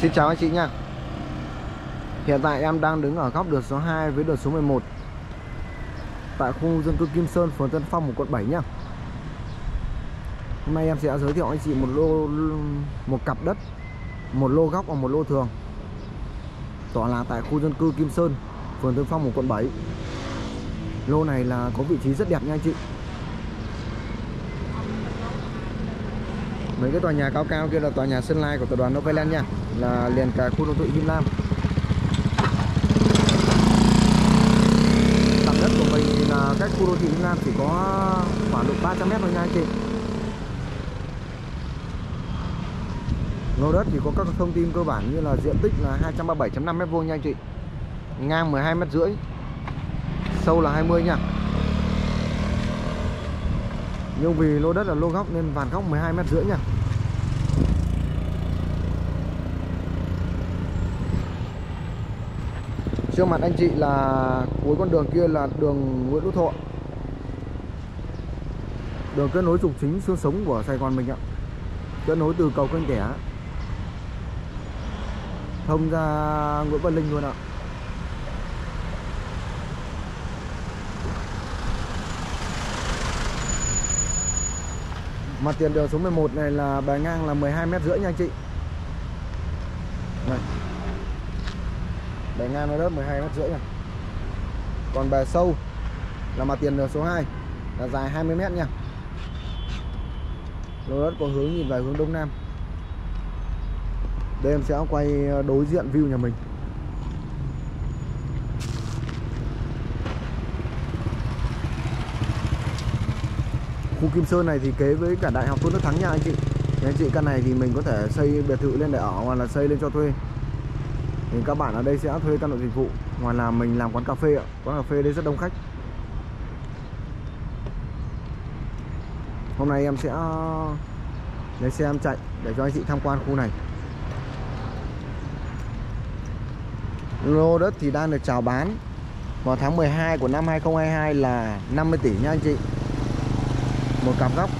Xin chào anh chị nha. Hiện tại em đang đứng ở góc đường số 2 với đường số 11 Tại khu dân cư Kim Sơn, phường Tân Phong, quận 7 nhá. Hôm nay em sẽ giới thiệu anh chị một lô một cặp đất Một lô góc và một lô thường. Tọa là tại khu dân cư Kim Sơn, phường Tân Phong, quận 7 Lô này là có vị trí rất đẹp nha anh chị. Mấy cái tòa nhà cao cao kia là tòa nhà Sơn Lai của tập đoàn Novaland nha. Là liền cả khu đô thị Him Lam. Tầm đất của mình thì là cách khu đô thị Him Lam chỉ có khoảng độ 300 mét thôi nha anh chị. Lô đất thì có các thông tin cơ bản như là diện tích là 237.5 mét vuông nha anh chị. Ngang 12 mét rưỡi. Sâu là 20 nha nhưng vì lô đất là lô góc nên vàn góc 12 mét rưỡi nha. Trước mặt anh chị là cuối con đường kia là đường Nguyễn Đức Thọ. Đường kết nối trục chính xương sống của Sài Gòn mình ạ. Kết nối từ cầu Kênh Kẻ Thông ra Nguyễn Văn Linh luôn ạ. Mặt tiền đường số 11 này là bề ngang là 12 mét rưỡi nha anh chị. Này. Bề ngang nó đất 12 mét rưỡi nha Còn bề sâu là mặt tiền đường số 2 Là dài 20 mét nha. Lô đất có hướng nhìn về hướng đông nam. Đây em sẽ quay đối diện view nhà mình. Khu Kim Sơn này thì kế với cả Đại học Tôn Đức Thắng nha anh chị. Thì anh chị, căn này thì mình có thể xây biệt thự lên để ở hoặc là xây lên cho thuê. Thì các bạn ở đây sẽ thuê căn hộ dịch vụ ngoài là mình làm quán cà phê ạ. Quán cà phê đây rất đông khách. Hôm nay em sẽ, lấy xe em chạy để cho anh chị tham quan khu này. Lô đất thì đang được chào bán vào tháng 12 của năm 2022 là 50 tỷ nha anh chị một cặp góc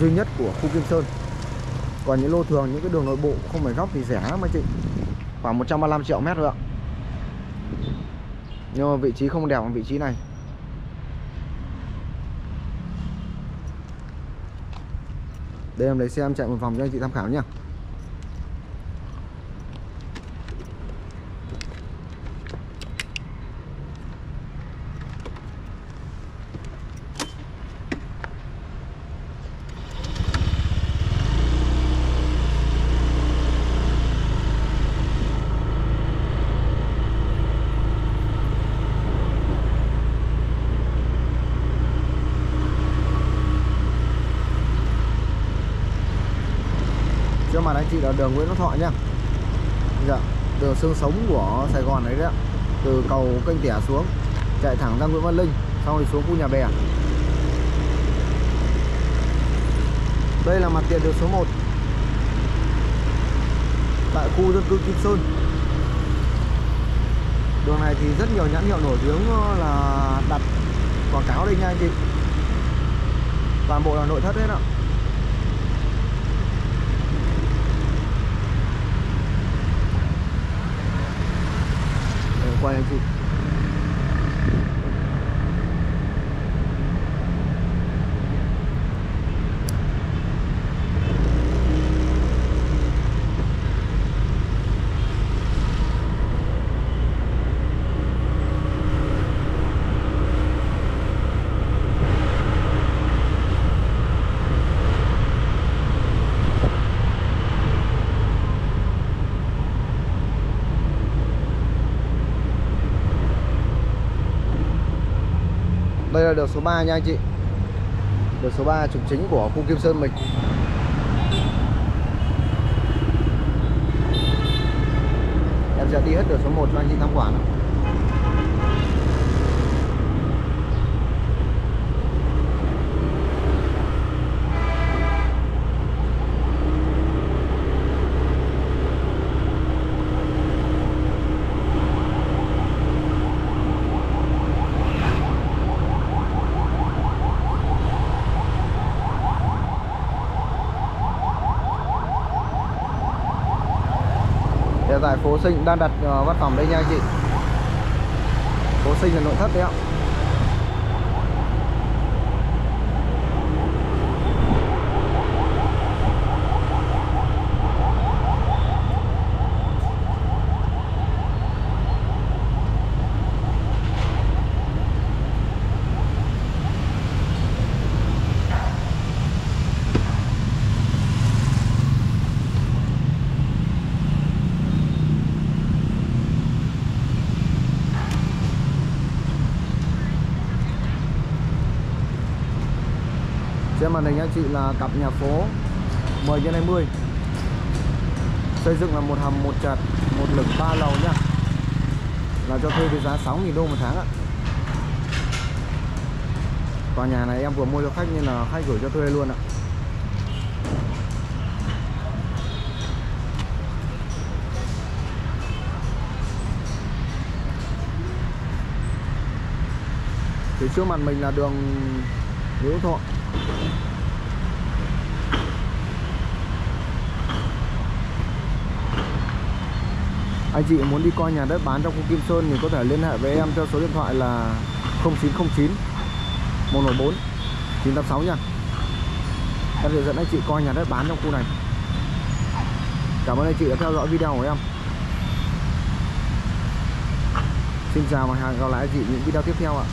duy nhất của khu Kim Sơn. Còn những lô thường, những cái đường nội bộ không phải góc thì rẻ lắm anh chị. Khoảng 135 triệu mét rồi ạ. Nhưng mà vị trí không đẹp bằng vị trí này. Đây, em lấy xe em chạy một vòng cho anh chị tham khảo nhé chị là đường Nguyễn Văn Thọ nhá. Dạ, đường xương sống của Sài Gòn đấy đấy từ cầu kênh tẻ xuống chạy thẳng ra Nguyễn Văn Linh xong rồi xuống khu nhà bè. Đây là mặt tiền đường số 1 tại khu dân cư Kim Sơn. Đường này thì rất nhiều nhãn hiệu nổi tiếng ờ, là đặt quảng cáo đây nha anh chị. Toàn bộ là nội thất hết ạ. Quay anh Đây là đường số 3 nha anh chị. Đường số 3 trục chính của khu Kim Sơn mình. Em sẽ đi hết đường số 1 cho anh chị tham quan để tại phố Sinh đang đặt ờ, văn phòng đây nha anh chị. Phố Sinh là nội thất đấy ạ. Trên màn hình anh chị là cặp nhà phố 10 x 20 Xây dựng là một hầm, một trệt một lực ba lầu nhá. Là cho thuê với giá 6.000 đô một tháng ạ. Tòa nhà này em vừa mua cho khách nên là khách gửi cho thuê luôn ạ. Phía trước mặt mình là đường Hiếu Thọ. Anh chị muốn đi coi nhà đất bán trong khu Kim Sơn thì có thể liên hệ với em theo số điện thoại là 0909 114 986 nha. Em sẽ dẫn anh chị coi nhà đất bán trong khu này. Cảm ơn anh chị đã theo dõi video của em. Xin chào và hẹn gặp lại anh chị những video tiếp theo ạ.